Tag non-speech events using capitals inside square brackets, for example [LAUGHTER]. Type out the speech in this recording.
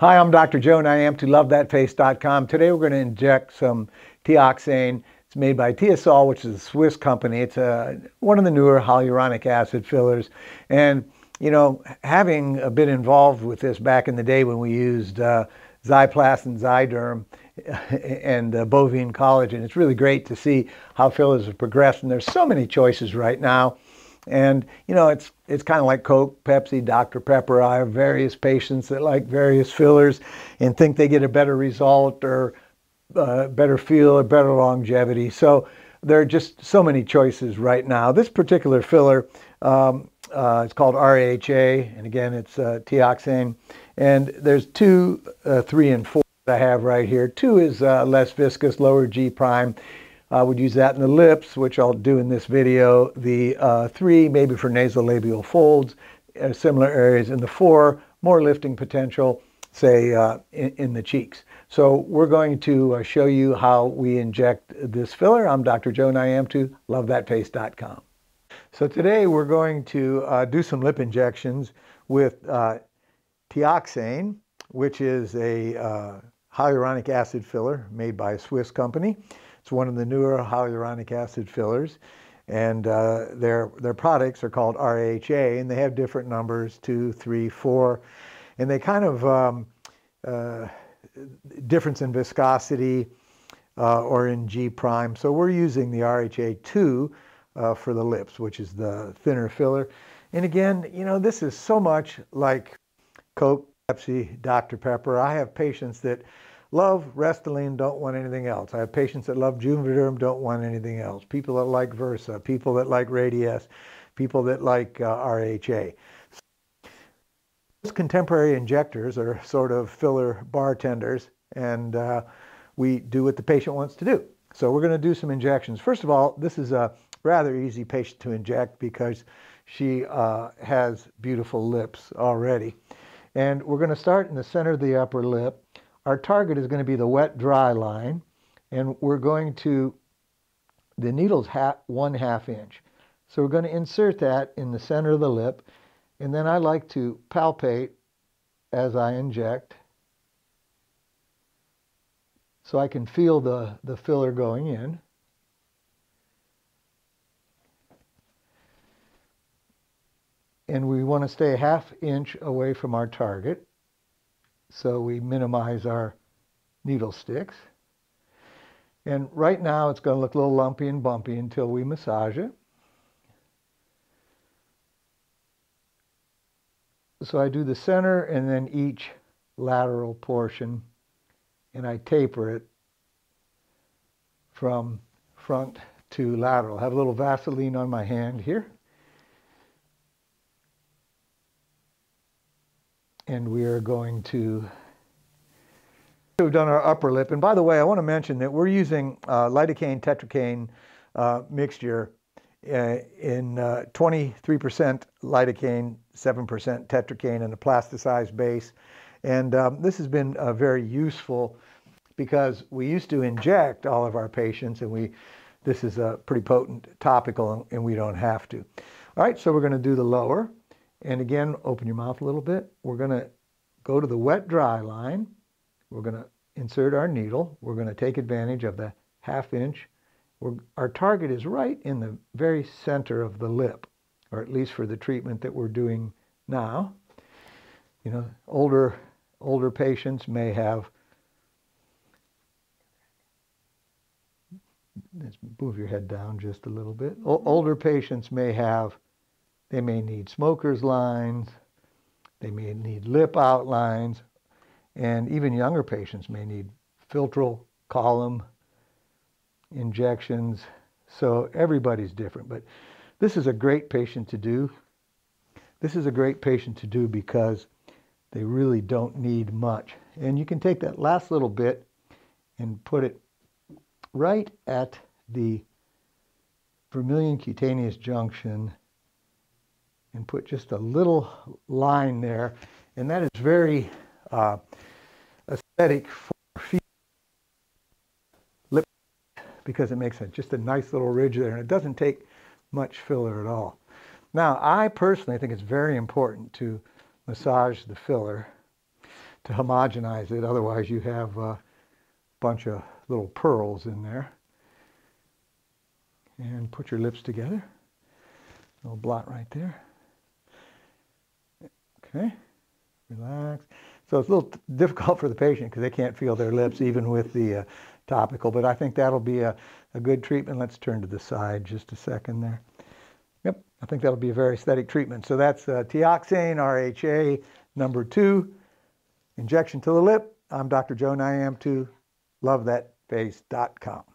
Hi, I'm Dr. Joe and I am to lovethatface.com. Today we're going to inject some Teoxane. It's made by Teosol, which is a Swiss company. It's a, one of the newer hyaluronic acid fillers. And, you know, having been involved with this back in the day when we used uh, Zyplast and Zyderm [LAUGHS] and uh, bovine collagen, it's really great to see how fillers have progressed. And there's so many choices right now. And you know, it's it's kind of like Coke, Pepsi, Dr. Pepper. I have various patients that like various fillers and think they get a better result or uh, better feel or better longevity. So there are just so many choices right now. This particular filler, um, uh, it's called RHA, and again, it's uh, Teoxane. And there's two, uh, three, and four that I have right here. Two is uh, less viscous, lower G prime. I would use that in the lips, which I'll do in this video. The uh, three, maybe for nasolabial folds, uh, similar areas. And the four, more lifting potential, say uh, in, in, the cheeks. So we're going to uh, show you how we inject this filler. I'm Dr. Joe Niamtu, lovethatface.com. So today we're going to uh, do some lip injections with uh, Teoxane, which is a hyaluronic acid filler made by a Swiss company. It's one of the newer hyaluronic acid fillers. And uh, their, their products are called RHA, and they have different numbers, two, three, four. And they kind of, um, uh, difference in viscosity uh, or in G prime. So we're using the RHA2 uh, for the lips, which is the thinner filler. And again, you know, this is so much like Coke, Pepsi, Dr. Pepper. I have patients that love Restylane, don't want anything else. I have patients that love Juvederm, don't want anything else. People that like Versa, people that like Radiesse, people that like uh, RHA. Those contemporary injectors are sort of filler bartenders, and uh, we do what the patient wants to do. So we're going to do some injections. First of all, this is a rather easy patient to inject because she uh, has beautiful lips already. And we're going to start in the center of the upper lip our target is going to be the wet dry line and we're going to the needle's half, one half inch so we're going to insert that in the center of the lip and then I like to palpate as I inject so I can feel the, the filler going in. And we want to stay a half inch away from our target so we minimize our needle sticks. And right now it's going to look a little lumpy and bumpy until we massage it. So I do the center and then each lateral portion and I taper it from front to lateral. I have a little Vaseline on my hand here. And we are going to we've done our upper lip. And by the way I want to mention that we're using uh, lidocaine tetracaine uh, mixture uh, in 23% uh, lidocaine 7% tetracaine and a plasticized base. And um, this has been uh, very useful because we used to inject all of our patients and we this is a pretty potent topical and we don't have to. All right so we're going to do the lower and again, open your mouth a little bit. We're going to go to the wet dry line. We're going to insert our needle. We're going to take advantage of the half inch. We're, our target is right in the very center of the lip, or at least for the treatment that we're doing now. You know, older, older patients may have, let's move your head down just a little bit. O older patients may have they may need smoker's lines. They may need lip outlines. And even younger patients may need philtral column injections. So everybody's different. But this is a great patient to do. This is a great patient to do because they really don't need much. And you can take that last little bit and put it right at the vermilion cutaneous junction and put just a little line there. And that is very uh, aesthetic for feet lip because it makes a, just a nice little ridge there and it doesn't take much filler at all. Now, I personally think it's very important to massage the filler. to homogenize it. Otherwise, you have a bunch of little pearls in there. And put your lips together. A little blot right there. Okay, relax. So it's a little [LAUGHS] difficult for the patient because they can't feel their lips even with the uh, topical, but I think that'll be a, a good treatment. Let's turn to the side just a second there. Yep, I think that'll be a very aesthetic treatment. So that's uh, Teoxane RHA number two, injection to the lip. I'm Dr. Joe Niamtu lovethatface.com.